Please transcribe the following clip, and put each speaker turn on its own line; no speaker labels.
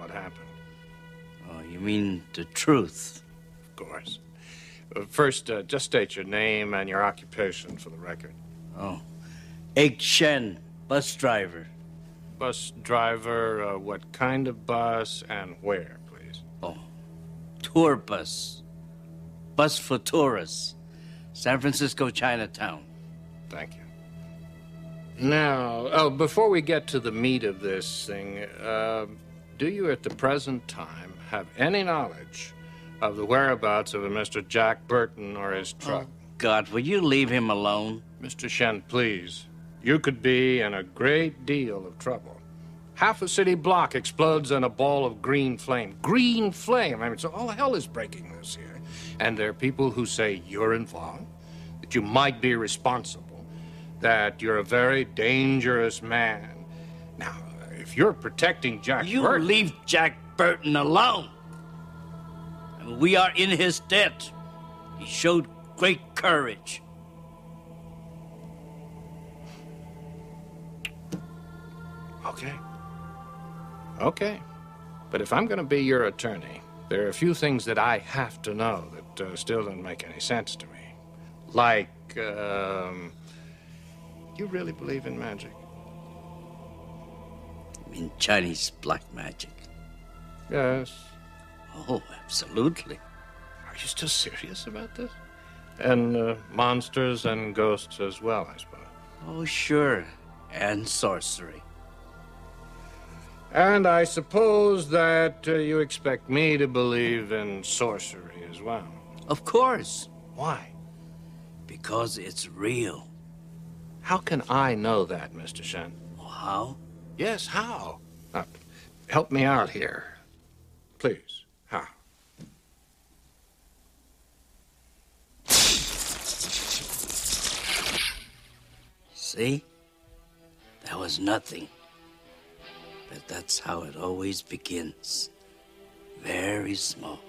what happened.
Oh, you mean the truth?
Of course. Uh, first, uh, just state your name and your occupation for the record.
Oh. Egg Shen, bus driver.
Bus driver, uh, what kind of bus and where, please?
Oh, tour bus. Bus for tourists. San Francisco, Chinatown.
Thank you. Now, oh, before we get to the meat of this thing, uh, do you at the present time have any knowledge of the whereabouts of a Mr. Jack Burton or his oh, truck?
Oh, God, will you leave him alone?
Mr. Shen, please. You could be in a great deal of trouble. Half a city block explodes in a ball of green flame. Green flame! I mean, so all hell is breaking loose here. And there are people who say you're involved, that you might be responsible, that you're a very dangerous man. Now, if you're protecting Jack
you
Burton...
leave Jack Burton alone. We are in his debt. He showed great courage.
Okay. Okay. But if I'm going to be your attorney, there are a few things that I have to know that uh, still don't make any sense to me. Like, um, you really believe in magic?
In Chinese black magic?
Yes.
Oh, absolutely.
Are you still serious about this? And uh, monsters and ghosts as well, I suppose.
Oh, sure. And sorcery.
And I suppose that uh, you expect me to believe in sorcery as well.
Of course.
Why?
Because it's real.
How can I know that, Mr. Shen?
How?
Yes, how? Uh, help me out here. Please, how?
See? That was nothing. But that's how it always begins. Very small.